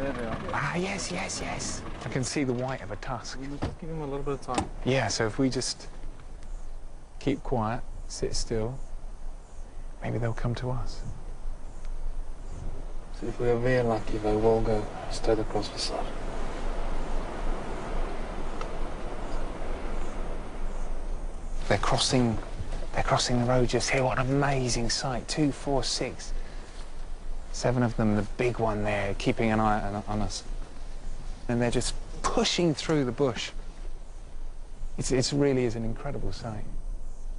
There they are. Ah, yes, yes, yes. I can see the white of a tusk. We must just give them a little bit of time. Yeah, so if we just keep quiet, sit still, maybe they'll come to us. So if we are very lucky, they will go straight across the side. They're crossing, they're crossing the road just here. What an amazing sight. Two, four, six, seven of them, the big one there, keeping an eye on, on us. And they're just pushing through the bush. It's, it's really is an incredible sight.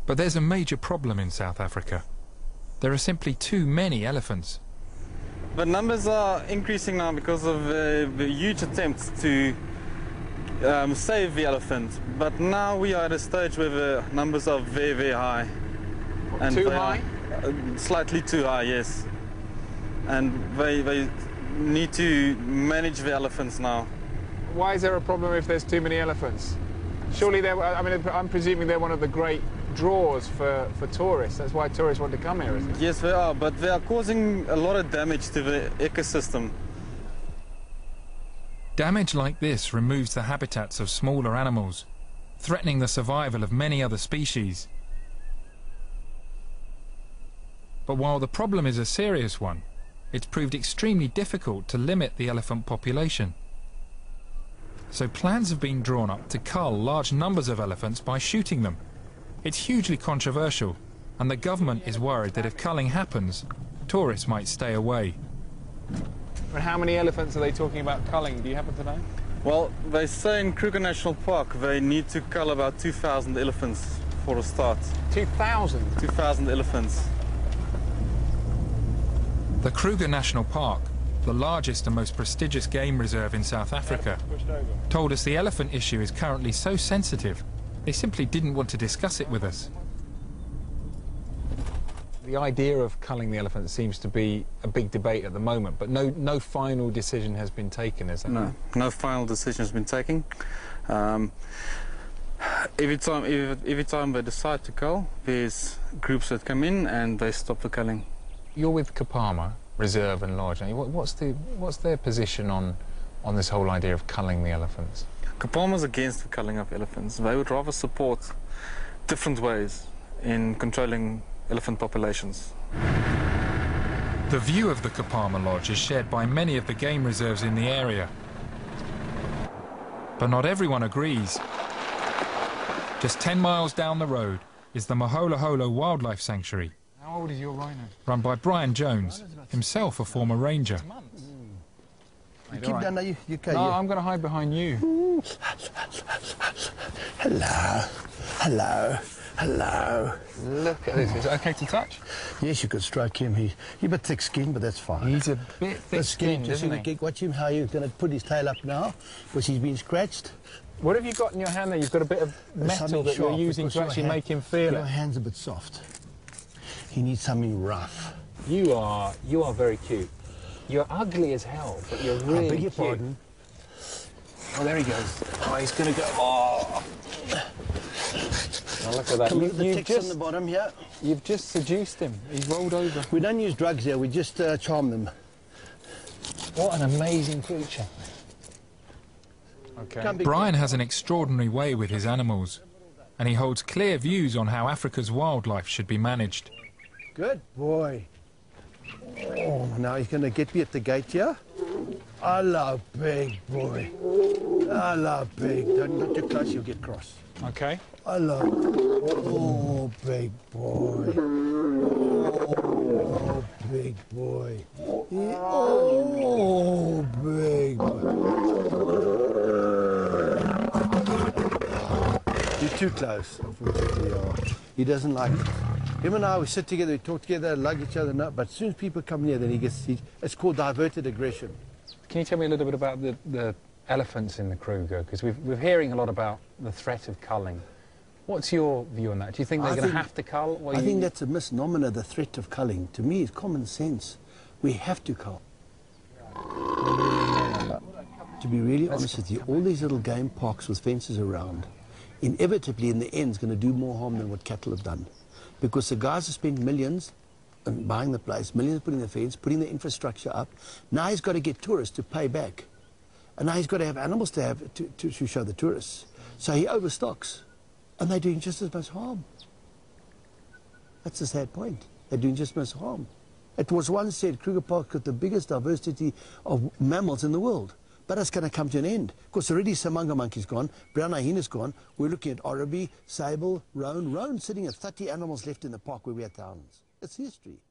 But there's a major problem in South Africa. There are simply too many elephants. The numbers are increasing now because of uh, the huge attempts to um, save the elephant. But now we are at a stage where the numbers are very, very high. too they are, high? uh, slightly too high, yes. And they, they need to manage the elephants now. Why is there a problem if there's too many elephants? Surely they're, I mean, I'm presuming they're one of the great draws for, for tourists. That's why tourists want to come here, isn't it? Yes, they are, but they are causing a lot of damage to the ecosystem. Damage like this removes the habitats of smaller animals, threatening the survival of many other species. But while the problem is a serious one, it's proved extremely difficult to limit the elephant population. So plans have been drawn up to cull large numbers of elephants by shooting them. It's hugely controversial, and the government is worried that if culling happens, tourists might stay away. And how many elephants are they talking about culling? Do you happen to know? Well, they say in Kruger National Park they need to cull about 2,000 elephants for a start. 2,000. 2,000 elephants. The Kruger National Park, the largest and most prestigious game reserve in South Africa, told us the elephant issue is currently so sensitive, they simply didn't want to discuss it with us. The idea of culling the elephant seems to be a big debate at the moment, but no, no final decision has been taken, is there? No, no final decision has been taken. Um, every time, every, every time they decide to cull, there's groups that come in and they stop the culling. You're with Kapama Reserve and Lodge. Now, what- What's, the, what's their position on, on this whole idea of culling the elephants? Kapama's against the culling of elephants. They would rather support different ways in controlling elephant populations. The view of the Kapama Lodge is shared by many of the game reserves in the area. But not everyone agrees. Just 10 miles down the road is the Moholoholo Wildlife Sanctuary, How old is your rhino? run by Brian Jones, himself a former ranger. You keep down there, you, you okay? No, you- I'm going to hide behind you. Hello, hello, hello. Look at this. Is it okay to touch? Yes, you could stroke him. He, he's a bit thick-skinned, but that's fine. He's a bit Bit thick-skinned, just isn't see the he? Watch him how you're going to put his tail up now, because he's been scratched. What have you got in your hand there? You've got a bit of metal that you're using to actually hand- make him feel Your it. hand's a bit soft. He needs something rough. You are, you are very cute. You're ugly as hell, but you're I really beg your cute. pardon. Oh, there he goes. Oh, he's going to go. Oh. Oh, look at that. Come You, look at the you've, ticks on the bottom here. you've just seduced him. He's rolled over. We don't use drugs here. We just uh, charm them. What an amazing creature. Okay. Brian has an extraordinary way with his animals, and he holds clear views on how Africa's wildlife should be managed. Good boy. Oh, now he's going to get me at the gate here. Hello, big boy. Hello, big. Don't not too close, you'll get cross. Okay. Hello. Oh, big boy. Oh, big boy. Oh, big boy. You're too close, unfortunately. He doesn't like it. Him and I, we sit together, we talk together, lug each other up, but as soon as people come near, then he gets, he, it's called diverted aggression. Can you tell me a little bit about the, the elephants in the Kruger? Because we've, we're hearing a lot about the threat of culling. What's your view on that? Do you think they're going to have to cull? I you- think that's a misnomer, the threat of culling. To me, it's common sense. We have to cull. To be really honest with you, all these little game parks with fences around, inevitably in the end, is going to do more harm than what cattle have done. Because the guys have spent millions buying the place, millions putting the fence, putting the infrastructure up. Now he's got to get tourists to pay back. And now he's got to have animals to, have, to, to, to show the tourists. So he overstocks. And they're doing just as much harm. That's the sad point. They're doing just as much harm. It was once said Kruger Park got the biggest diversity of mammals in the world. But it's going to come to an end. Because already Samango monkey's gone, brown hyena's gone. We're looking at Oribi, sable, roan. Roan sitting at 30 animals left in the park where we had thousands. It's history.